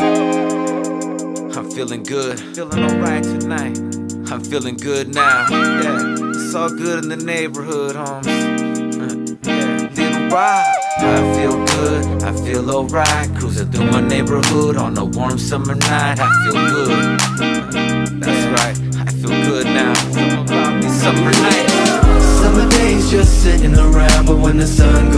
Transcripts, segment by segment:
I'm feeling good, feeling alright tonight. I'm feeling good now. Yeah, it's all good in the neighborhood, homes. Uh, Lil Rob. I feel good, I feel alright. Cruising through my neighborhood on a warm summer night. I feel good. That's right, I feel good now. Summer nights. Summer days just sitting around, but when the sun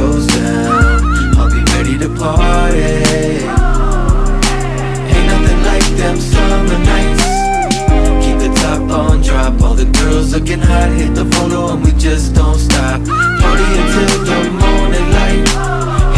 Party until the morning light.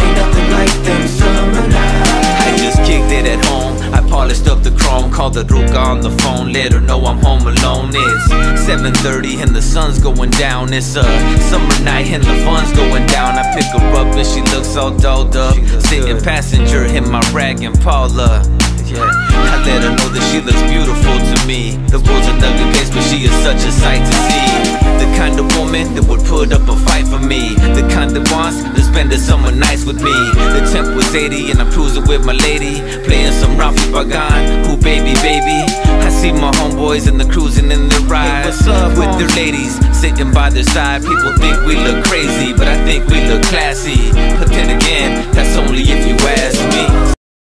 Ain't nothing like them summer nights. I just kicked it at home. I polished up the chrome, called the Ruka on the phone, let her know I'm home alone. It's 7:30 and the sun's going down. It's a summer night and the fun's going down. I pick her up and she looks all dolled up, sitting passenger in my rag Impala. Yeah, I let her know that she looks beautiful to me. The world's a ugly place, but she is such a sight to see. The kind of woman that would the summer nights with me. The temp was 80 and I'm cruising with my lady. Playing some Ralfi Pagan, who baby, baby. I see my homeboys in the cruising in the ride. with their ladies sitting by their side. People think we look crazy, but I think we look classy. But